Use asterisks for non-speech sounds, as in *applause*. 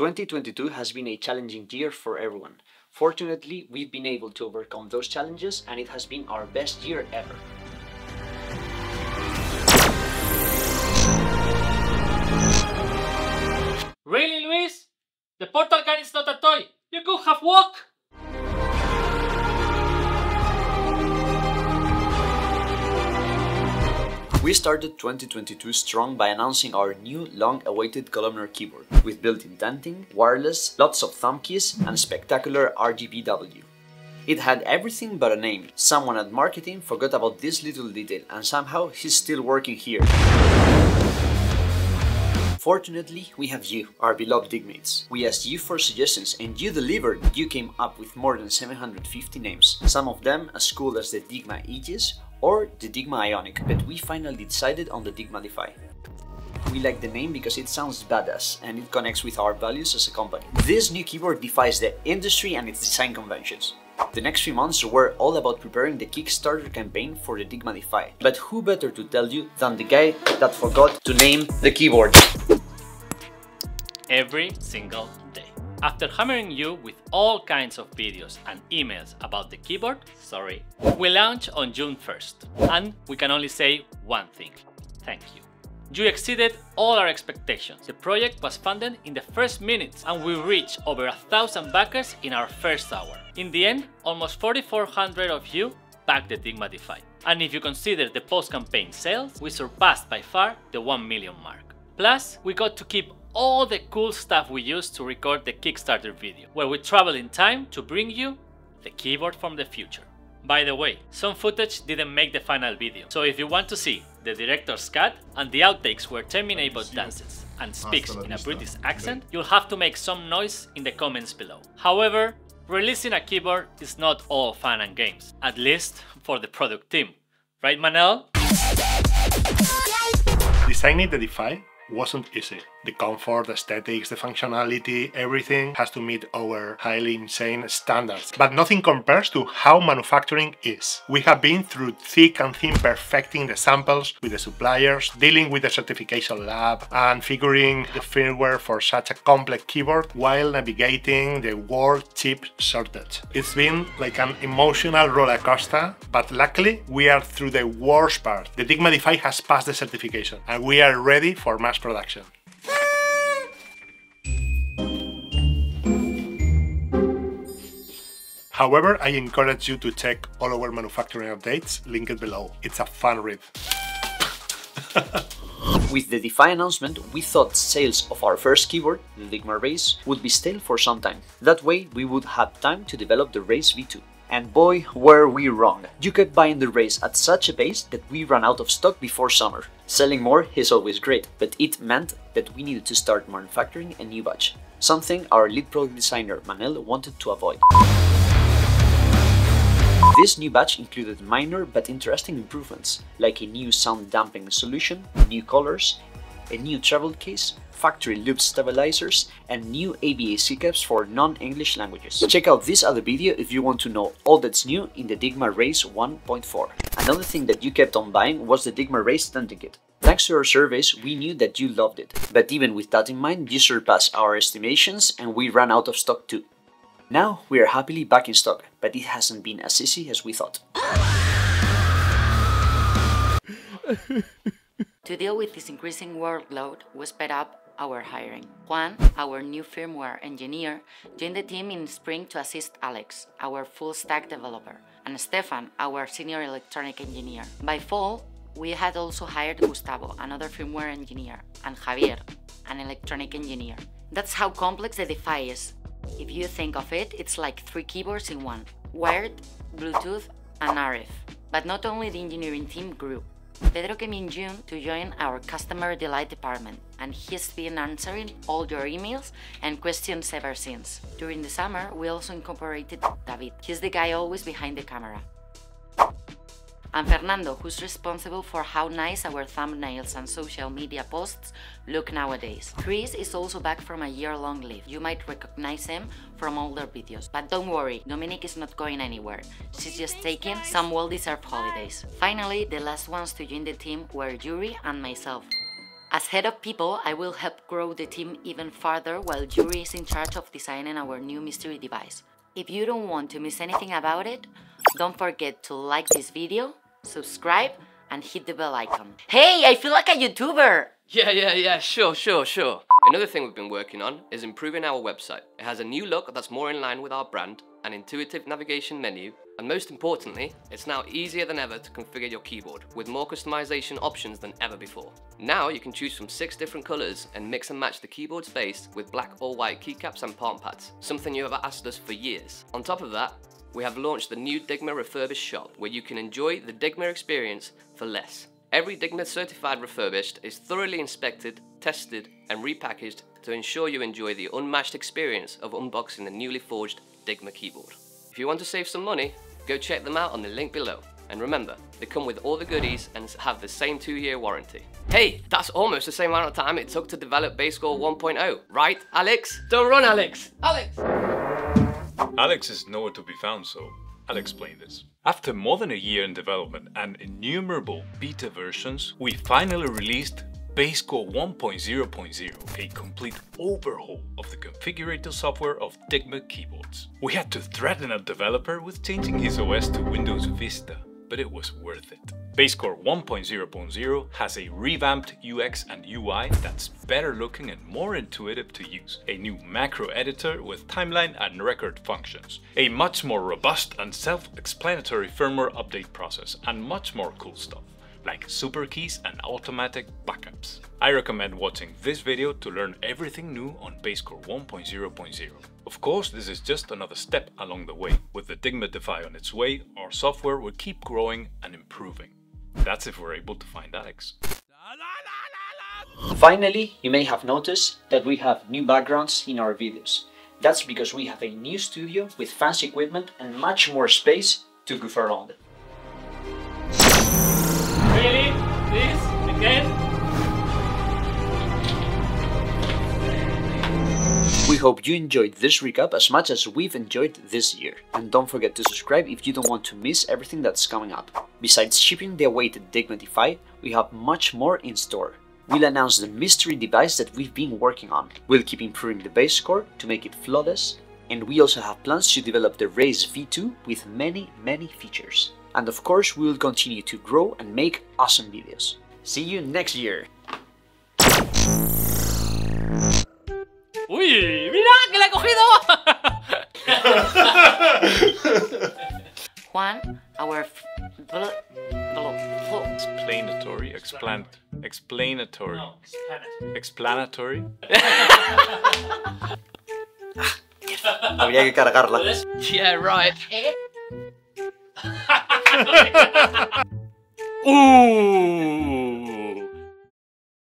2022 has been a challenging year for everyone. Fortunately, we've been able to overcome those challenges and it has been our best year ever. Really, Luis? The portal gun is not a toy. You could have walked. We started 2022 strong by announcing our new long-awaited columnar keyboard with built-in tenting, wireless, lots of thumb keys, and spectacular RGBW. It had everything but a name. Someone at marketing forgot about this little detail and somehow he's still working here. Fortunately, we have you, our beloved dygmates. We asked you for suggestions and you delivered. You came up with more than 750 names, some of them as cool as the Dygma Aegis or the Dygma Ionic, but we finally decided on the Dygma Defy. We like the name because it sounds badass and it connects with our values as a company. This new keyboard defies the industry and its design conventions. The next few months were all about preparing the Kickstarter campaign for the Dygma Defy. But who better to tell you than the guy that forgot to name the keyboard? Every single day. After hammering you with all kinds of videos and emails about the keyboard, sorry, we launch on June 1st. And we can only say one thing. Thank you. You exceeded all our expectations. The project was funded in the first minutes and we reached over a thousand backers in our first hour. In the end, almost 4,400 of you backed the Dygma Defy. And if you consider the post-campaign sales, we surpassed by far the 1 million mark. Plus, we got to keep all the cool stuff we used to record the Kickstarter video, where we travel in time to bring you the keyboard from the future. By the way, some footage didn't make the final video, so if you want to see the director's cut and the outtakes where Terminator dances and speaks in a British accent, you'll have to make some noise in the comments below. However, releasing a keyboard is not all fun and games, at least for the product team. Right Manel? Designing the Defy wasn't easy. The comfort, aesthetics, the functionality, everything has to meet our highly insane standards. But nothing compares to how manufacturing is. We have been through thick and thin perfecting the samples with the suppliers, dealing with the certification lab, and figuring the firmware for such a complex keyboard while navigating the world chip shortage. It's been like an emotional roller coaster, but luckily we are through the worst part. The Dygma Defy has passed the certification and we are ready for mass production. However, I encourage you to check all our manufacturing updates linked below. It's a fun read. *laughs* With the Defy announcement, we thought sales of our first keyboard, the Dygma Raise, would be stale for some time. That way, we would have time to develop the Raise V2. And boy, were we wrong. You kept buying the Raise at such a pace that we ran out of stock before summer. Selling more is always great, but it meant that we needed to start manufacturing a new batch, something our lead product designer Manel wanted to avoid. This new batch included minor but interesting improvements, like a new sound damping solution, new colors, a new travel case, factory loop stabilizers, and new ABAC caps for non-English languages. Check out this other video if you want to know all that's new in the Dygma Raise 1.4. Another thing that you kept on buying was the Dygma Raise Tenting Kit. Thanks to our surveys, we knew that you loved it. But even with that in mind, you surpassed our estimations and we ran out of stock too. Now we are happily back in stock, but it hasn't been as easy as we thought. to deal with this increasing workload, we sped up our hiring. Juan, our new firmware engineer, joined the team in spring to assist Alex, our full stack developer, and Stefan, our senior electronic engineer. By fall, we had also hired Gustavo, another firmware engineer, and Javier, an electronic engineer. That's how complex the Defy is, if you think of it, it's like three keyboards in one wired, Bluetooth, and RF. But not only the engineering team grew. Pedro came in June to join our customer delight department, and he's been answering all your emails and questions ever since. During the summer, we also incorporated David. He's the guy always behind the camera and Fernando, who's responsible for how nice our thumbnails and social media posts look nowadays. Chris is also back from a year-long leave. You might recognize him from older videos. But don't worry, Dominique is not going anywhere. She's just taking some well-deserved holidays. Finally, the last ones to join the team were Yuri and myself. As head of people, I will help grow the team even further while Yuri is in charge of designing our new mystery device. If you don't want to miss anything about it, don't forget to like this video, subscribe, and hit the bell icon. Hey, I feel like a YouTuber! Yeah, yeah, yeah, sure, sure, sure. Another thing we've been working on is improving our website. It has a new look that's more in line with our brand, an intuitive navigation menu, and most importantly, it's now easier than ever to configure your keyboard, with more customization options than ever before. Now you can choose from six different colors and mix and match the keyboard's face with black or white keycaps and palm pads, something you have asked us for years. On top of that, we have launched the new Dygma refurbished shop, where you can enjoy the Dygma experience for less. Every Dygma certified refurbished is thoroughly inspected, tested, and repackaged to ensure you enjoy the unmatched experience of unboxing the newly forged Dygma keyboard. If you want to save some money, go check them out on the link below. And remember, they come with all the goodies and have the same two year warranty. Hey, that's almost the same amount of time it took to develop Bazecor 1.0, right, Alex? Don't run, Alex! Alex! Alex is nowhere to be found, so I'll explain this. After more than a year in development and innumerable beta versions, we finally released Bazecor 1.0.0, a complete overhaul of the configurator software of Dygma keyboards. We had to threaten a developer with changing his OS to Windows Vista, but it was worth it. Bazecor 1.0.0 has a revamped UX and UI that's better looking and more intuitive to use, a new macro editor with timeline and record functions, a much more robust and self-explanatory firmware update process, and much more cool stuff like super keys and automatic backups. I recommend watching this video to learn everything new on Bazecor 1.0.0. Of course, this is just another step along the way. With the Dygma Defy on its way, our software will keep growing and improving. That's if we're able to find Alex. Finally, you may have noticed that we have new backgrounds in our videos. That's because we have a new studio with fancy equipment and much more space to goof around. Again? We hope you enjoyed this recap as much as we've enjoyed this year. And don't forget to subscribe if you don't want to miss everything that's coming up. Besides shipping the awaited Dygma Defy, we have much more in store. We'll announce the mystery device that we've been working on. We'll keep improving the Bazecor to make it flawless, and we also have plans to develop the Raise V2 with many, many features. And of course, we will continue to grow and make awesome videos. See you next year! ¡Uy! ¡Mira! ¡Que la he cogido! *laughs* Juan, our f- bl- bl- bl- Explanatory, explan explanatory, explanatory. *laughs* Habría que cargarla. *laughs* Yeah, right. Eh, Ooh.